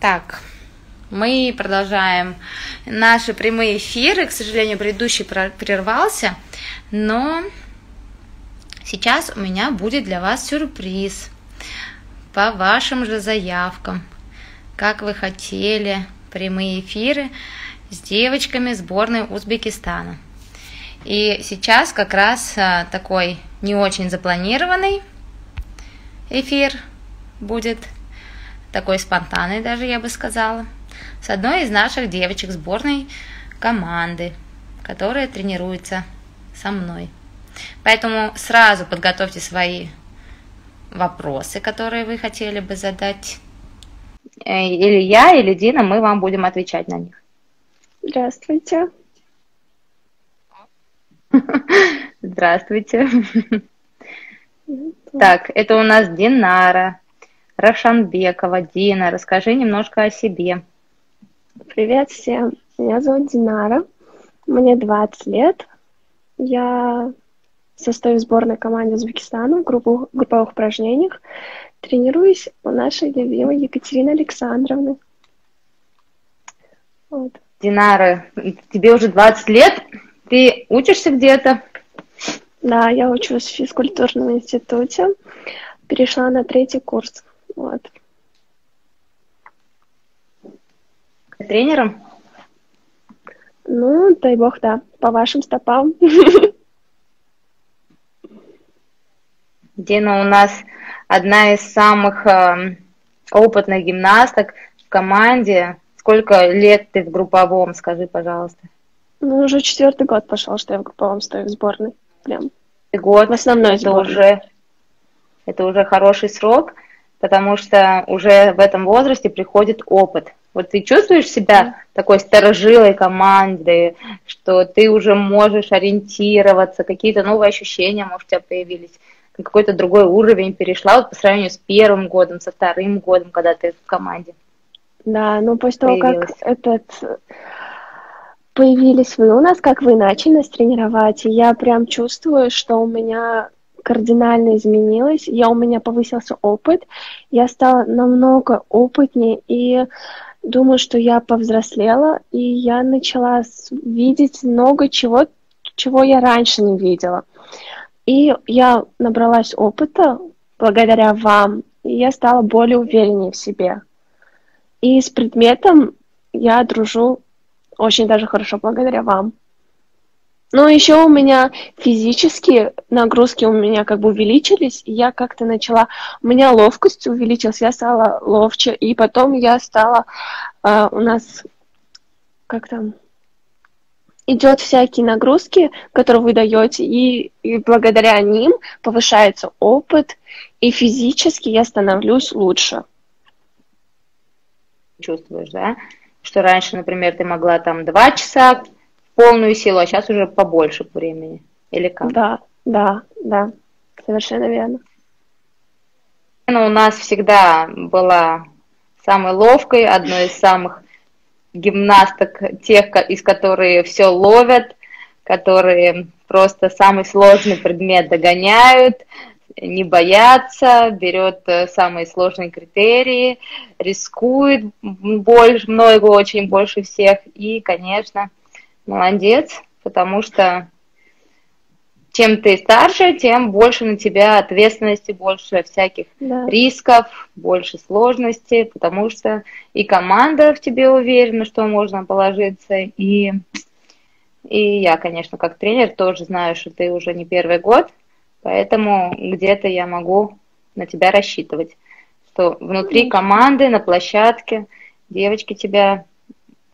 Так, мы продолжаем наши прямые эфиры. К сожалению, предыдущий прервался, но сейчас у меня будет для вас сюрприз по вашим же заявкам. Как вы хотели прямые эфиры с девочками сборной Узбекистана. И сейчас как раз а, такой не очень запланированный эфир будет, такой спонтанный даже, я бы сказала, с одной из наших девочек сборной команды, которая тренируется со мной. Поэтому сразу подготовьте свои вопросы, которые вы хотели бы задать. Э, или я, или Дина, мы вам будем отвечать на них. Здравствуйте. Здравствуйте. Так, это у нас Динара, Равшанбекова. Дина, расскажи немножко о себе. Привет всем. Меня зовут Динара. Мне 20 лет. Я состою в сборной команде Узбекистана в группу, групповых упражнениях. Тренируюсь у нашей любимой Екатерины Александровны. Вот. Динара, тебе уже 20 лет, ты учишься где-то? Да, я учусь в физкультурном институте, перешла на третий курс. Вот. Тренером? Ну, дай бог, да, по вашим стопам. Дина у нас одна из самых э, опытных гимнасток в команде. Сколько лет ты в групповом, скажи, пожалуйста. Ну, уже четвертый год пошел, что я в групповом стою в сборной. Прям. Год. В основной это сборной. уже, это уже хороший срок, потому что уже в этом возрасте приходит опыт. Вот ты чувствуешь себя такой старожилой командой, что ты уже можешь ориентироваться, какие-то новые ощущения, может, у тебя появились, какой-то другой уровень перешла вот по сравнению с первым годом, со вторым годом, когда ты в команде. Да, ну после того, как этот появились вы у нас, как вы начали нас тренировать, и я прям чувствую, что у меня кардинально изменилось, я у меня повысился опыт, я стала намного опытнее и думаю, что я повзрослела, и я начала видеть много чего, чего я раньше не видела. И я набралась опыта благодаря вам, и я стала более увереннее в себе. И с предметом я дружу очень даже хорошо благодаря вам. Но еще у меня физические нагрузки у меня как бы увеличились, и я как-то начала, у меня ловкость увеличилась, я стала ловче, и потом я стала, э, у нас, как там, идет всякие нагрузки, которые вы даете, и, и благодаря ним повышается опыт, и физически я становлюсь лучше чувствуешь, да? Что раньше, например, ты могла там два часа полную силу, а сейчас уже побольше времени. Или как? Да, да, да, совершенно верно. Ну, у нас всегда была самой ловкой, одной из самых гимнасток, тех, из которых все ловят, которые просто самый сложный предмет догоняют, не боятся, берет э, самые сложные критерии, рискует больше, много очень больше всех. И, конечно, молодец, потому что чем ты старше, тем больше на тебя ответственности, больше всяких да. рисков, больше сложностей, потому что и команда в тебе уверена, что можно положиться, и, и я, конечно, как тренер тоже знаю, что ты уже не первый год Поэтому где-то я могу на тебя рассчитывать, что внутри команды, на площадке девочки тебя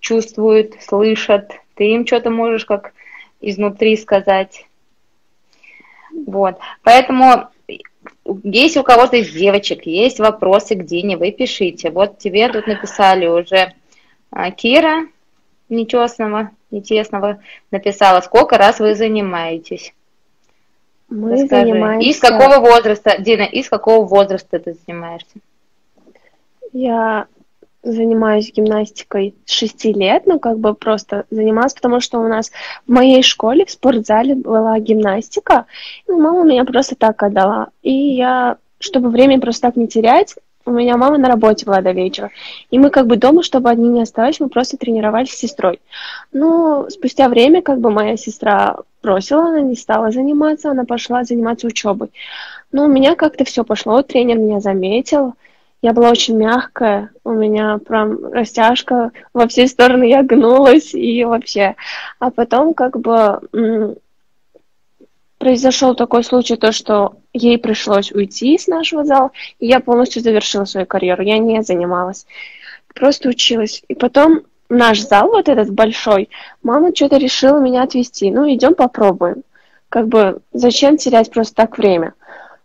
чувствуют, слышат, ты им что-то можешь как изнутри сказать. Вот. Поэтому если у кого-то из девочек есть вопросы к Дине, вы пишите. Вот тебе тут написали уже а, Кира, нечестного, нетесного, написала, сколько раз вы занимаетесь. Мы Расскажи. занимаемся... И с какого возраста, Дина, и с какого возраста ты занимаешься? Я занимаюсь гимнастикой с 6 лет, ну, как бы просто занималась, потому что у нас в моей школе в спортзале была гимнастика, и мама меня просто так отдала. И я, чтобы время просто так не терять, у меня мама на работе была до вечера. И мы как бы дома, чтобы одни не оставались, мы просто тренировались с сестрой. Ну, спустя время как бы моя сестра бросила, она не стала заниматься, она пошла заниматься учебой. Ну, у меня как-то все пошло, тренер меня заметил, я была очень мягкая, у меня прям растяжка во все стороны, я гнулась и вообще. А потом как бы произошел такой случай, то, что ей пришлось уйти из нашего зала, и я полностью завершила свою карьеру. Я не занималась, просто училась. И потом наш зал, вот этот большой, мама что-то решила меня отвезти. Ну, идем попробуем. Как бы зачем терять просто так время?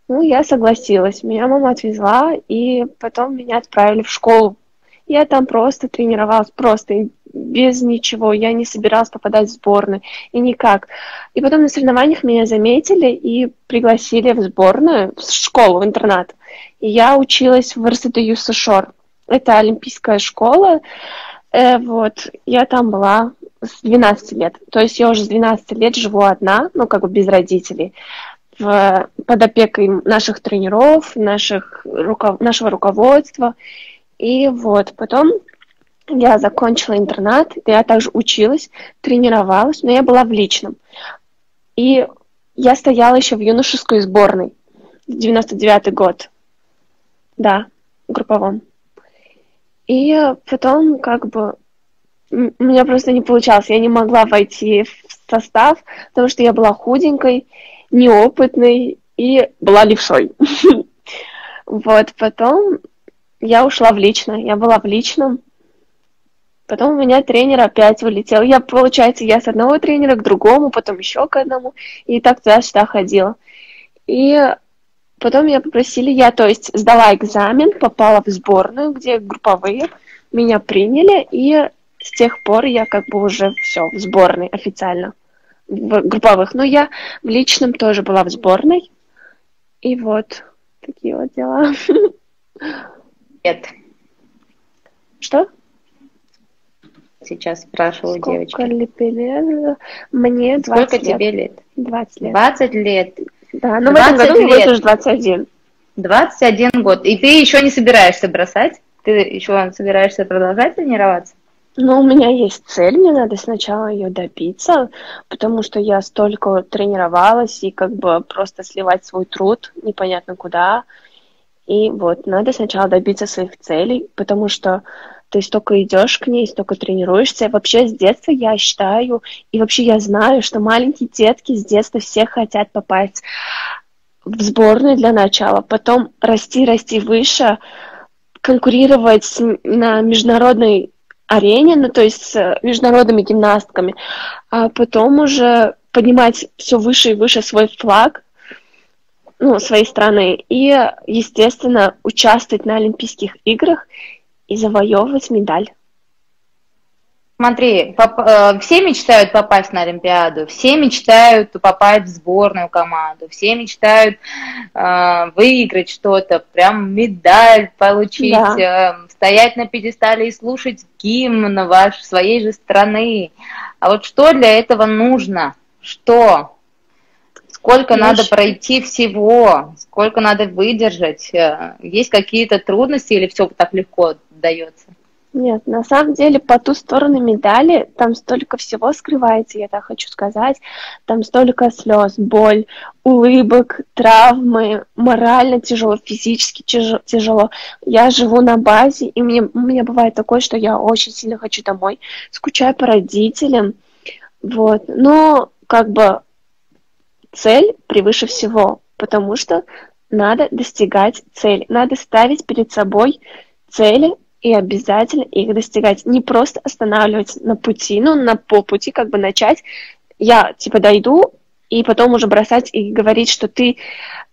Ну, я согласилась. Меня мама отвезла, и потом меня отправили в школу. Я там просто тренировалась, просто без ничего. Я не собиралась попадать в сборную, и никак. И потом на соревнованиях меня заметили и пригласили в сборную, в школу, в интернат. И я училась в РСТЮ Сушор. Это олимпийская школа. Э, вот, я там была с 12 лет. То есть я уже с 12 лет живу одна, ну, как бы без родителей в, под опекой наших тренеров, наших, руков, нашего руководства. И вот, потом я закончила интернат, я также училась, тренировалась, но я была в личном. И я стояла еще в юношеской сборной, 99-й год. Да, групповом. И потом, как бы, у меня просто не получалось, я не могла войти в состав, потому что я была худенькой, неопытной и была левшой. Вот, потом я ушла в личное, я была в личном. Потом у меня тренер опять вылетел. Я, получается, я с одного тренера к другому, потом еще к одному. И так туда-сюда ходила. И потом меня попросили, я, то есть, сдала экзамен, попала в сборную, где групповые, меня приняли, и с тех пор я как бы уже все в сборной официально в групповых. Но я в личном тоже была в сборной. И вот такие вот дела. Лет. Что? Сейчас спрашивала Сколько девочки. лет? Мне 20 Сколько лет. тебе лет? 20 лет. 20 лет. Да, но в этом 20 году мне лет. будет уже 21. 21 год. И ты еще не собираешься бросать? Ты еще собираешься продолжать тренироваться? Ну, у меня есть цель, мне надо сначала ее добиться, потому что я столько тренировалась и как бы просто сливать свой труд непонятно куда. И вот, надо сначала добиться своих целей, потому что ты столько идешь к ней, столько тренируешься. Вообще с детства я считаю, и вообще я знаю, что маленькие детки с детства все хотят попасть в сборную для начала, потом расти, расти выше, конкурировать на международной арене, ну то есть с международными гимнастками, а потом уже поднимать все выше и выше свой флаг, ну, своей страны, и, естественно, участвовать на Олимпийских играх и завоевывать медаль. Смотри, поп- э, все мечтают попасть на Олимпиаду, все мечтают попасть в сборную команду, все мечтают э, выиграть что-то, прям медаль получить, Да. э, стоять на пьедестале и слушать гимн ваш, своей же страны. А вот что для этого нужно? Что? Сколько Ну, надо пройти всего? Сколько надо выдержать? Э, Есть какие-то трудности или все так легко дается? Нет, на самом деле по ту сторону медали там столько всего скрывается, я так хочу сказать. Там столько слез, боль, улыбок, травмы, морально тяжело, физически тяжело. Я живу на базе, и мне, у меня бывает такое, что я очень сильно хочу домой, скучаю по родителям. Вот. Но как бы цель превыше всего, потому что надо достигать цели, надо ставить перед собой цели и обязательно их достигать. Не просто останавливать на пути, ну, на полпути как бы начать. Я, типа, дойду, и потом уже бросать и говорить, что ты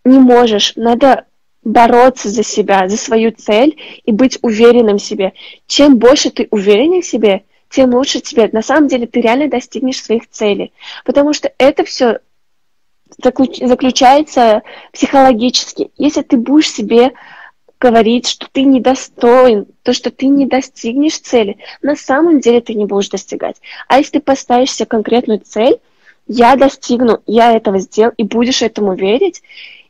не можешь. Надо бороться за себя, за свою цель и быть уверенным в себе. Чем больше ты уверен в себе, тем лучше тебе. На самом деле ты реально достигнешь своих целей. Потому что это все заключается психологически. Если ты будешь себе говорить, что ты недостоин, то, что ты не достигнешь цели, на самом деле ты не будешь достигать. А если ты поставишь себе конкретную цель, я достигну, я этого сделал, и будешь этому верить,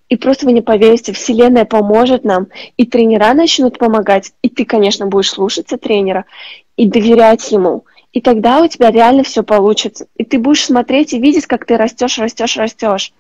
И просто вы не поверите, Вселенная поможет нам, и тренера начнут помогать, и ты, конечно, будешь слушаться тренера и доверять ему. И тогда у тебя реально все получится. И ты будешь смотреть и видеть, как ты растешь, растешь, растешь.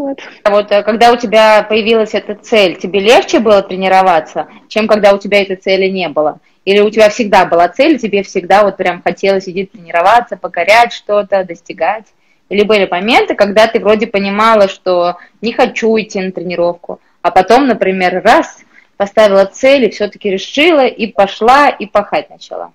Вот. А вот э, когда у тебя появилась эта цель, тебе легче было тренироваться, чем когда у тебя этой цели не было? Или у тебя всегда была цель, тебе всегда вот прям хотелось сидеть тренироваться, покорять что-то, достигать? Или были моменты, когда ты вроде понимала, что не хочу идти на тренировку, а потом, например, раз поставила цель и все-таки решила и пошла и пахать начала?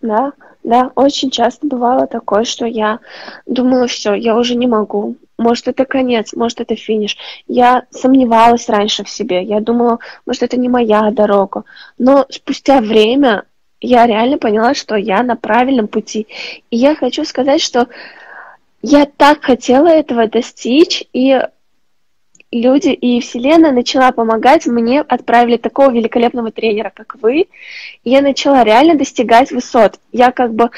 Да, да, очень часто бывало такое, что я думала, все, я уже не могу. Может, это конец, может, это финиш. Я сомневалась раньше в себе. Я думала, может, это не моя дорога. Но спустя время я реально поняла, что я на правильном пути. И я хочу сказать, что я так хотела этого достичь, и люди и Вселенная начала помогать мне, отправили такого великолепного тренера, как вы, и я начала реально достигать высот. Я как бы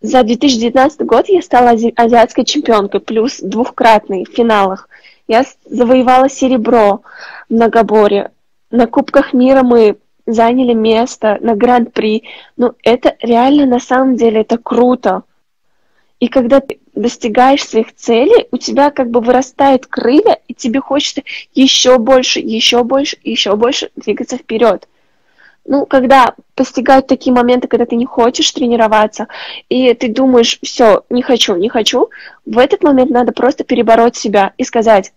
за 2019 год я стала ази- азиатской чемпионкой, плюс двухкратной в финалах. Я завоевала серебро в многоборе. На Кубках мира мы заняли место на Гран-при. Ну, это реально на самом деле это круто. И когда ты достигаешь своих целей, у тебя как бы вырастают крылья, и тебе хочется еще больше, еще больше, еще больше двигаться вперед. Ну, когда постигают такие моменты, когда ты не хочешь тренироваться, и ты думаешь, все, не хочу, не хочу, в этот момент надо просто перебороть себя и сказать,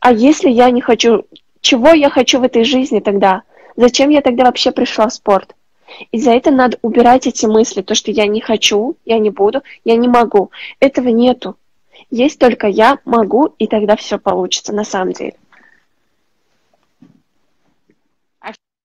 а если я не хочу, чего я хочу в этой жизни тогда? Зачем я тогда вообще пришла в спорт? И за это надо убирать эти мысли, то, что я не хочу, я не буду, я не могу. Этого нету. Есть только я могу, и тогда все получится на самом деле.